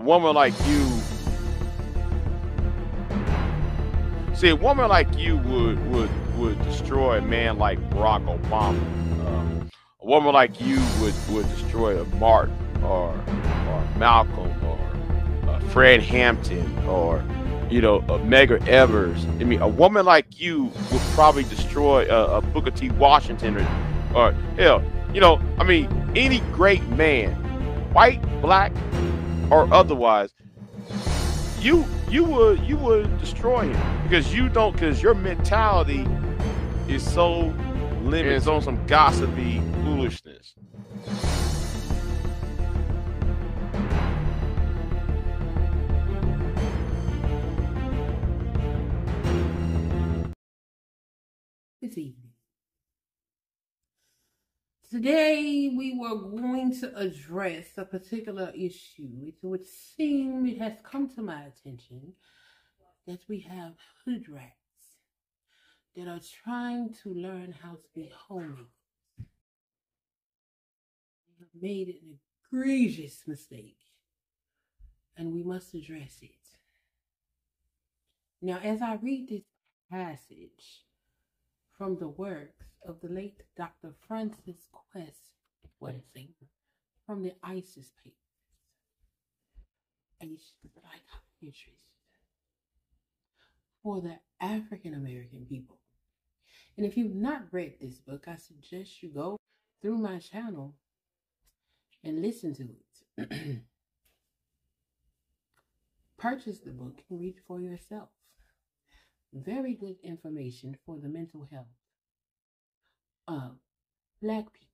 a woman like you. See, a woman like you would would would destroy a man like Barack Obama. Uh, a woman like you would would destroy a Martin or or Malcolm or uh, Fred Hampton or you know uh, Medgar Evers. I mean, a woman like you would probably destroy uh, a Booker T. Washington or, or hell, you know, I mean, any great man, white, black, or otherwise, you you would you would destroy him because you don't because your mentality is so limited. It's on some gossipy foolishness. This evening. Today we were going to address a particular issue. It would seem it has come to my attention that we have hood rats that are trying to learn how to be homemakers. They have made an egregious mistake and we must address it. Now, as I read this passage from the works of the late Dr. Frances Cress Welsing from the ISIS papers, for the African American people. And if you've not read this book, I suggest you go through my channel and listen to it. Purchase the book and read for yourself. Very good information for the mental health of black people.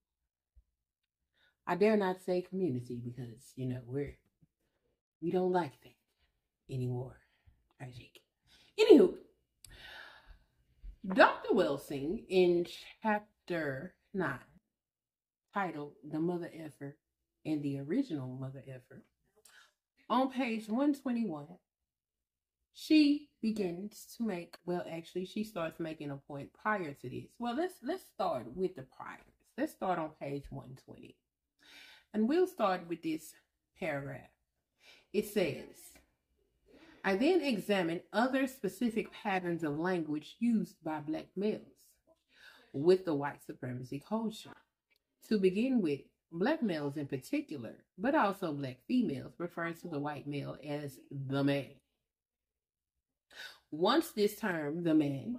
I dare not say community because, you know, we're we don't like that anymore. I think. Anywho, Dr. Welsing in chapter 9, titled The Mother Effer and the Original Mother Effer, on page 121, she begins to make well actually she starts making a point prior to this. Well let's let's start with the priors. Let's start on page 120 and we'll start with this paragraph. It says i then examine other specific patterns of language used by black males with the white supremacy culture. To begin with black males in particular but also black females refer to the white male as the man once this term, the man,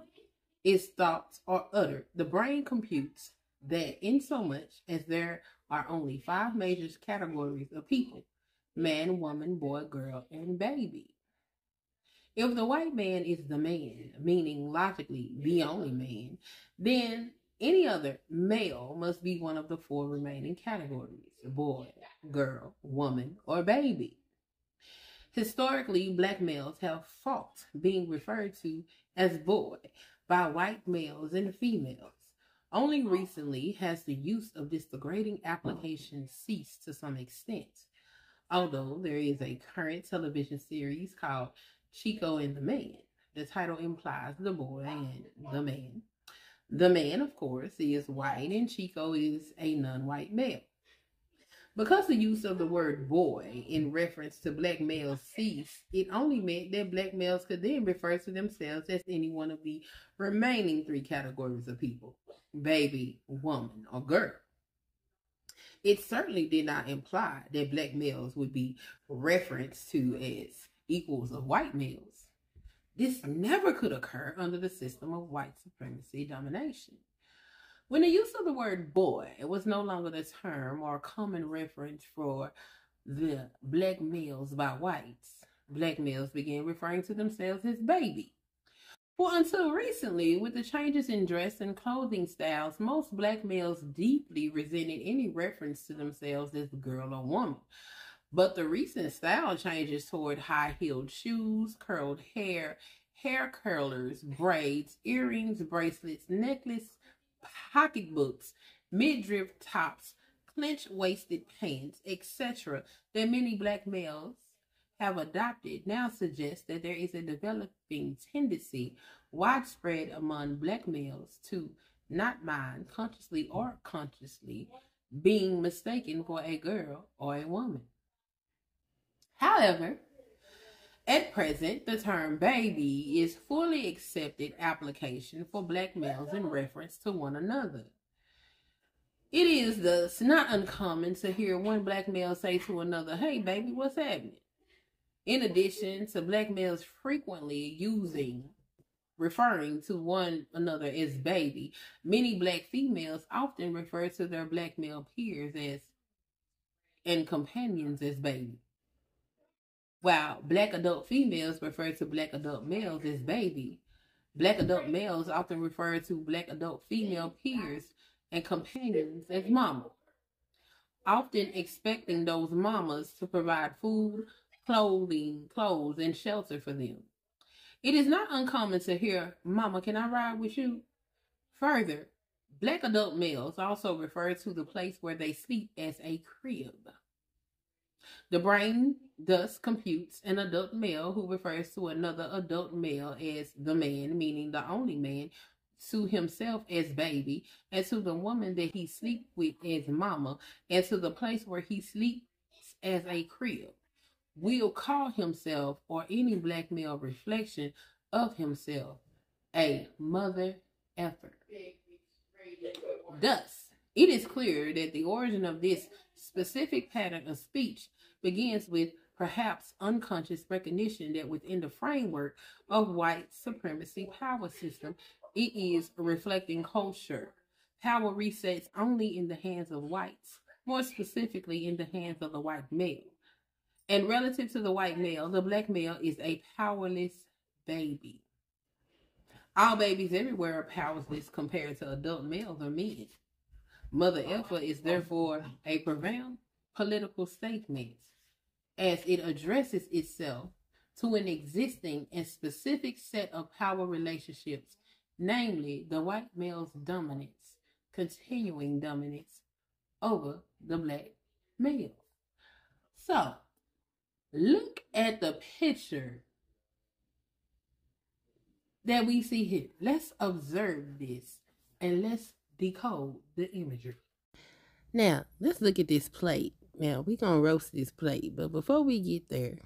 is thought or uttered, the brain computes that in so much as there are only five major categories of people man, woman, boy, girl, and baby. If the white man is the man, meaning logically the only man, then any other male must be one of the four remaining categories boy, girl, woman, or baby. Historically, black males have fought being referred to as boy by white males and females. Only recently has the use of this degrading application ceased to some extent. Although there is a current television series called Chico and the Man, the title implies the boy and the man. The man, of course, is white and Chico is a non white male. Because the use of the word boy in reference to black males ceased, it only meant that black males could then refer to themselves as any one of the remaining three categories of people baby, woman, or girl. It certainly did not imply that black males would be referenced to as equals of white males. This never could occur under the system of white supremacy domination. When the use of the word boy it was no longer the term or common reference for the black males by whites, black males began referring to themselves as baby. For until recently, with the changes in dress and clothing styles, most black males deeply resented any reference to themselves as girl or woman. But the recent style changes toward high heeled shoes, curled hair, hair curlers, braids, earrings, bracelets, necklace, pocketbooks, midriff tops, clinch waisted pants, etc., that many black males have adopted now suggests that there is a developing tendency widespread among black males to not mind consciously or consciously being mistaken for a girl or a woman. However, at present, the term baby is fully accepted application for black males in reference to one another. It is thus not uncommon to hear one black male say to another, Hey baby, what's happening? In addition to black males frequently using referring to one another as baby, many black females often refer to their black male peers as and companions as baby while black adult females refer to black adult males as baby, black adult males often refer to black adult female peers and companions as mama, often expecting those mamas to provide food, clothing, clothes, and shelter for them. It is not uncommon to hear, Mama, can I ride with you? Further, black adult males also refer to the place where they sleep as a crib. The brain thus computes an adult male who refers to another adult male as the man, meaning the only man, to himself as baby, and to the woman that he sleeps with as mama, and to the place where he sleeps as a crib. Will call himself or any black male reflection of himself a mother effer. Thus, it is clear that the origin of this specific pattern of speech begins with perhaps unconscious recognition that within the framework of white supremacy power system, it is reflecting culture. Power resets only in the hands of whites, more specifically in the hands of the white male. And relative to the white male, the black male is a powerless baby. All babies everywhere are powerless compared to adult males or men. Mother Effer is therefore a profound political statement as it addresses itself to an existing and specific set of power relationships, namely the white male's dominance, continuing dominance over the black male. So, look at the picture that we see here. Let's observe this and let's decode the imagery. Now, let's look at this plate. Now, we're going to roast this plate, but before we get there,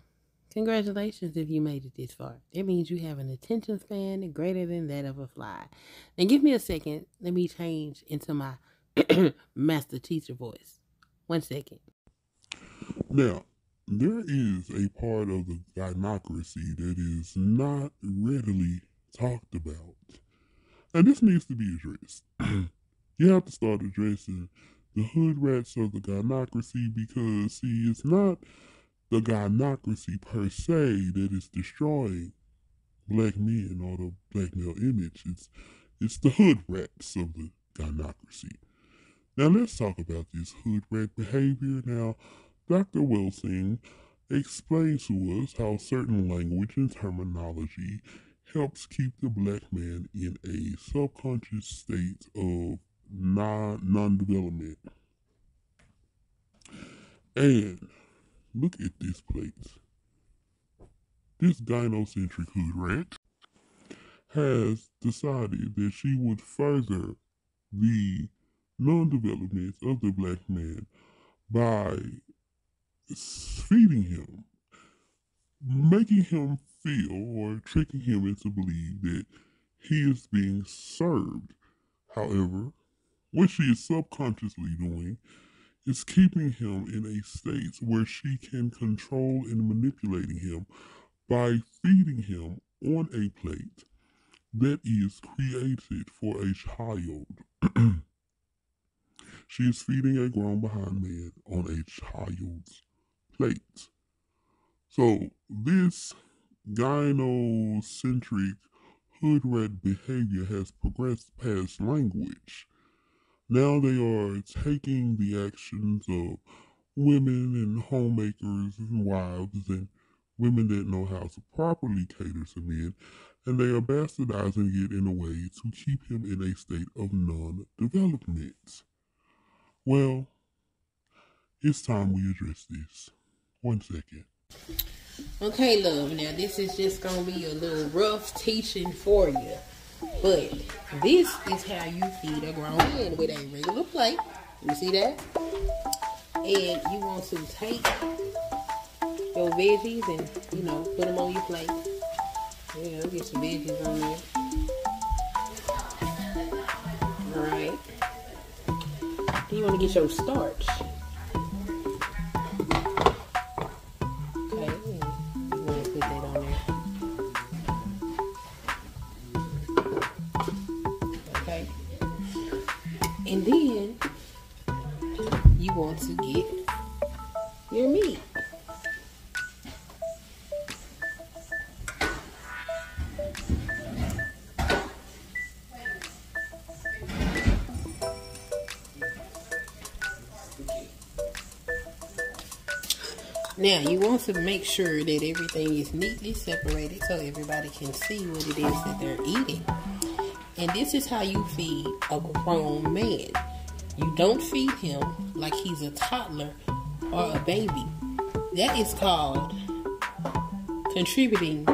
congratulations if you made it this far. That means you have an attention span greater than that of a fly. Now, give me a second. Let me change into my master teacher voice. One second. Now, there is a part of the gynocracy that is not readily talked about. And this needs to be addressed. you have to start addressing the hood rats of the gynocracy because, see, it's not the gynocracy per se that is destroying black men or the black male image. It's, it's the hood rats of the gynocracy. Now, let's talk about this hood rat behavior. Now, Dr. Wilson explains to us how certain language and terminology helps keep the black man in a subconscious state of non non development. And look at this place. This gynocentric hood rat has decided that she would further the non development of the black man by feeding him, making him feel or tricking him into believe that he is being served. However, what she is subconsciously doing is keeping him in a state where she can control and manipulating him by feeding him on a plate that is created for a child. she is feeding a grown behind man on a child's plate. So this gynocentric hood rat behavior has progressed past language now they are taking the actions of women and homemakers and wives and women that know how to properly cater to men, and they are bastardizing it in a way to keep him in a state of non development. Well, it's time we address this. One second. Okay, love. Now, this is just to be a little rough teaching for you. But this is how you feed a grown man with a regular plate. You see that? And you want to take your veggies and you know put them on your plate. Yeah, get some veggies on there. All right. Then you want to get your starch. Now you want to make sure that everything is neatly separated so everybody can see what it is that they're eating. And this is how you feed a grown man. You don't feed him like he's a toddler or a baby. That is called contributing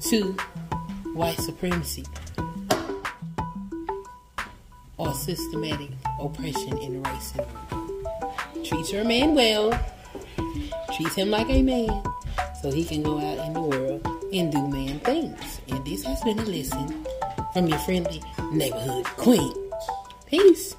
to white supremacy or systematic oppression and racism. Treat your man well treat him like a man so he can go out in the world and do man things. And this has been a lesson from your friendly neighborhood queen. Peace.